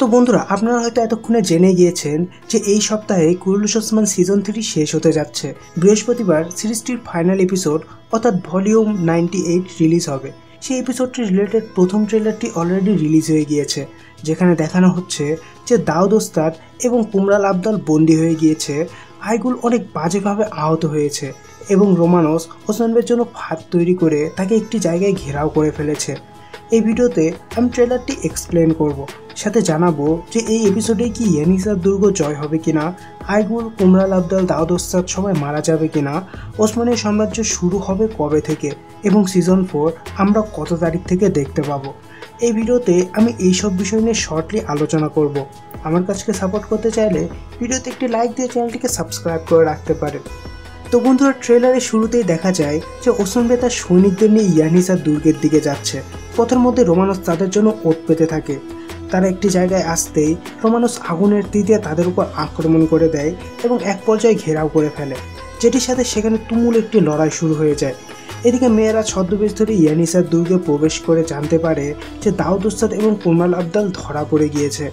তো বন্ধুরা, আপনারা হয়তো এতক্ষণে জেনে গিয়েছেন যে এই সপ্তাহে কুরুলুস ওসমান সিজন থ্রি শেষ হতে যাচ্ছে। বৃহস্পতিবার সিরিজটির ফাইনাল এপিসোড অর্থাৎ ভলিউম নাইনটি এইট রিলিজ হবে। সেই এপিসোডটি রিলেটেড প্রথম ট্রেলারটি অলরেডি রিলিজ হয়ে গিয়েছে, যেখানে দেখানো হচ্ছে যে দাউদ ওস্তাদ এবং কুমরাল আবদাল বন্দী হয়ে গিয়েছে, আইগুল অনেক বাজেভাবে আহত হয়েছে এবং রোমানস ওসমানবের জন্য ফাঁদ তৈরি করে তাকে একটি জায়গায় ঘেরাও করে ফেলেছে। ভিডিওতে আমি ট্রেলারটি এক্সপ্লেন করব। সাথে জানাব যে এই এপিসোডে কি ইয়ানিসার দুর্গ জয় হবে কিনা আইগুল কুমরাল আবদাল, দাউদ ওস্তাদ সবাই মারা যাবে কিনা ওসমানের সাম্রাজ্য শুরু হবে কবে থেকে, এবং সিজন ফোর আমরা কত তারিখ থেকে দেখতে পাবো। এই ভিডিওতে আমি এই সব বিষয় নিয়ে শর্টলি আলোচনা করব। আমার কাছকে সাপোর্ট করতে চাইলে ভিডিওতে একটি লাইক দিয়ে চ্যানেলটিকে সাবস্ক্রাইব করে রাখতে পারেন। তো বন্ধুরা ট্রেলারের শুরুতেই দেখা যায় যে ওসনবে তার সৈনিকদের নিয়ে ইয়ানিসার দুর্গের দিকে যাচ্ছে। পথের মধ্যে রোমানস তাদের জন্য ওত পেতে থাকে। তারা একটি জায়গায় আসতেই রোমানস আগুনের তীর দিয়ে তাদের উপর আক্রমণ করে দেয় এবং এক পর্যায়ে ঘেরাও করে ফেলে, যেটির সাথে সেখানে তুমুল একটি লড়াই শুরু হয়ে যায়। এদিকে মেয়েরা ছদ্মবেশ ধরে ইয়ানিসার দুর্গে প্রবেশ করে জানতে পারে যে দাউদ উস্তাদ এবং কুমাল আবদাল ধরা পড়ে গিয়েছে।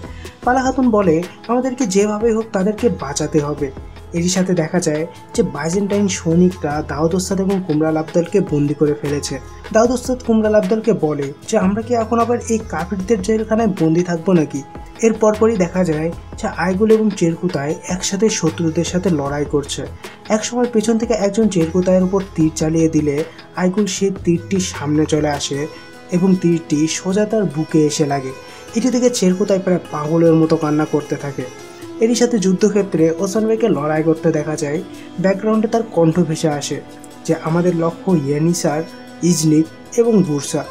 পালা খাতুন বলে, আমাদেরকে যেভাবে হোক তাদেরকে বাঁচাতে হবে। এরই সাথে দেখা যায় যে বাইজেন্টাইন সৈনিকরা দাউদ ওস্তাদ এবং কুমরাল আবদালকে বন্দি করে ফেলেছে। দাউদ ওস্তাদ কুমরাল আবদালকে বলে যে, আমরা কি এখন আবার এই কাফিরদের জেলখানায় বন্দি থাকব নাকি? এর পরপরই দেখা যায় যে, আইগুল এবং চেরকুতায় একসাথে শত্রুদের সাথে লড়াই করছে। একসময় পেছন থেকে একজন চেরকুতায়ের উপর তীর চালিয়ে দিলে আইগুল সেই তীরটির সামনে চলে আসে এবং তীরটি সোজা তার বুকে এসে লাগে। এটি থেকে চেরকুতায় প্রায় পাগলের মতো কান্না করতে থাকে। এরই সাথে যুদ্ধক্ষেত্রে ওসানবেকে লড়াই করতে দেখা যায় ব্যাকগ্রাউন্ডে তার কণ্ঠ ভেসে আসে, যে আমাদের লক্ষ্য ইয়েনিসার ইজনিক এবং বুরসা।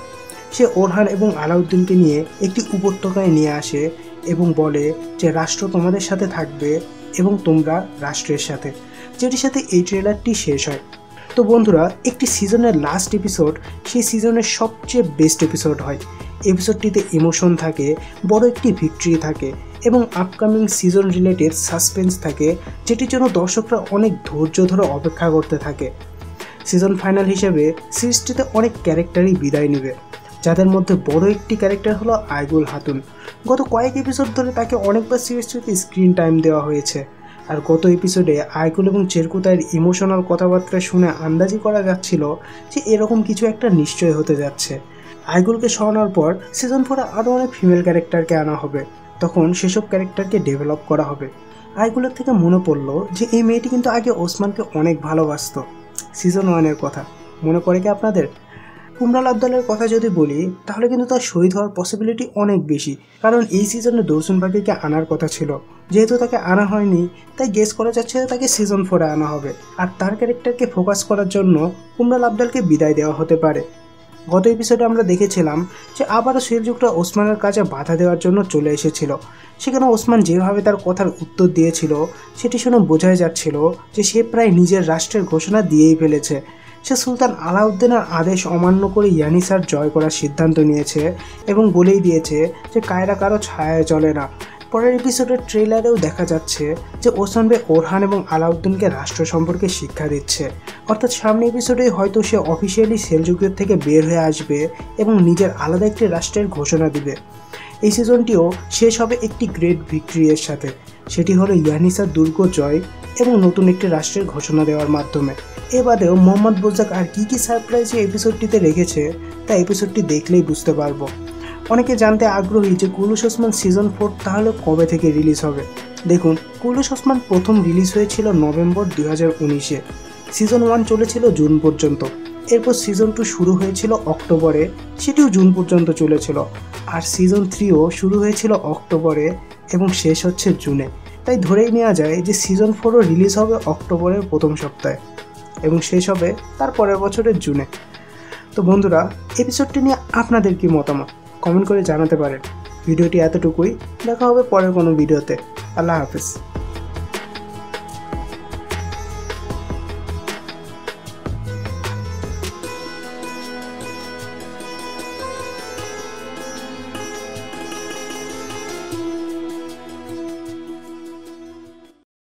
সে ওরহান এবং আলাউদ্দিনকে নিয়ে একটি উপত্যকায় নিয়ে আসে এবং বলে যে রাষ্ট্র তোমাদের সাথে থাকবে এবং তোমরা রাষ্ট্রের সাথে, যেটির সাথে এই ট্রেলারটি শেষ হয়। তো বন্ধুরা, একটি সিজনের লাস্ট এপিসোড সেই সিজনের সবচেয়ে বেস্ট এপিসোড হয়। এপিসোডটিতে ইমোশন থাকে, বড় একটি ভিক্টরি থাকে এবং আপকামিং সিজন রিলেটেড সাসপেন্স থাকে, যেটির জন্য দর্শকরা অনেক ধৈর্য ধরে অপেক্ষা করতে থাকে। সিজন ফাইনাল হিসেবে সিরিজটিতে অনেক ক্যারেক্টারই বিদায় নেবে। যাদের মধ্যে বড় একটি ক্যারেক্টার হলো আইগুল হাতুন। গত কয়েক এপিসোড ধরে তাকে অনেকবার সিরিজটিতে স্ক্রিন টাইম দেওয়া হয়েছে। আর গত এপিসোডে আইগুল এবং চেরকুতায়ের ইমোশনাল কথাবার্তা শুনে আন্দাজি করা যাচ্ছিল যে এরকম কিছু একটা নিশ্চয় হতে যাচ্ছে। আইগুলকে সরানোর পর সিজন ফোরে আরও অনেক ফিমেল ক্যারেক্টারকে আনা হবে। তখন সেসব ক্যারেক্টারকে ডেভেলপ করা হবে। আইগুলোর থেকে মনে পড়ল যে এই মেয়েটি কিন্তু আগে ওসমানকে অনেক ভালোবাসত। সিজন ওয়ানের কথা। মনে পড়ে কি আপনাদের? কুমরাল আবদালের কথা যদি বলি, তাহলে কিন্তু তার শহীদ হওয়ার পসিবিলিটি অনেক বেশি। কারণ এই সিজনে দর্শন পাখিকে আনার কথা ছিল। যেহেতু তাকে আনা হয়নি, তাই গেস করা যাচ্ছে তাকে সিজন ফোরে আনা হবে। আর তার ক্যারেক্টারকে ফোকাস করার জন্য কুমরাল আবদালকে বিদায় দেওয়া হতে পারে। গত এপিসোডে আমরা দেখেছিলাম যে আবারও সেলযুগটা ওসমানের কাছে বাধা দেওয়ার জন্য চলে এসেছিল। সেখানে ওসমান যেভাবে তার কথার উত্তর দিয়েছিল, সেটি শুনে বোঝাই যাচ্ছিল যে সে প্রায় নিজের রাষ্ট্রের ঘোষণা দিয়েই ফেলেছে। সে সুলতান আলাউদ্দিনের আদেশ অমান্য করে ইয়ানিসার জয় করার সিদ্ধান্ত নিয়েছে এবং বলেই দিয়েছে যে কায়রা কারও ছায়ায় চলে না। পরের এপিসোডের ট্রেলারেও দেখা যাচ্ছে যে ওসমান বে ওরহান এবং আলাউদ্দিনকে রাষ্ট্র সম্পর্কে শিক্ষা দিচ্ছে। অর্থাৎ সামনে এপিসোডে হয়তো সে অফিসিয়ালি সেলযুগের থেকে বের হয়ে আসবে এবং নিজের আলাদা একটি রাষ্ট্রের ঘোষণা দিবে। এই সিজনটিও শেষ হবে একটি গ্রেট ভিক্টরিয়ের সাথে। সেটি হলো ইয়ানিসার দুর্গ জয় এবং নতুন একটি রাষ্ট্রের ঘোষণা দেওয়ার মাধ্যমে। এ বাদেও মোহাম্মদ বোজাক আর কী কী সারপ্রাইজ এই এপিসোডটিতে রেখেছে, তা এপিসোডটি দেখলেই বুঝতে পারব। অনেকে জানতে আগ্রহী যে কুলুস ওসমান সিজন ফোর তাহলে কবে থেকে রিলিজ হবে? দেখুন, কুলুস ওসমান প্রথম রিলিজ হয়েছিল নভেম্বর দুই হাজার উনিশে। সিজন ওয়ান চলেছিল জুন পর্যন্ত। এরপর সিজন টু শুরু হয়েছিল অক্টোবরে সেটিও জুন পর্যন্ত চলেছিল। আর সিজন থ্রিও শুরু হয়েছিল অক্টোবরে এবং শেষ হচ্ছে জুনে তাই ধরেই নেওয়া যায় যে সিজন ফোরও রিলিজ হবে অক্টোবরের প্রথম সপ্তাহে এবং শেষ হবে তার পরের বছরের জুনে তো বন্ধুরা এপিসোডটি নিয়ে আপনাদের কি মতামত? কমেন্ট করে জানাতে পারেন। ভিডিওটি এতটুকুই। দেখা হবে পরের কোনো ভিডিওতে। আল্লাহ হাফিজ।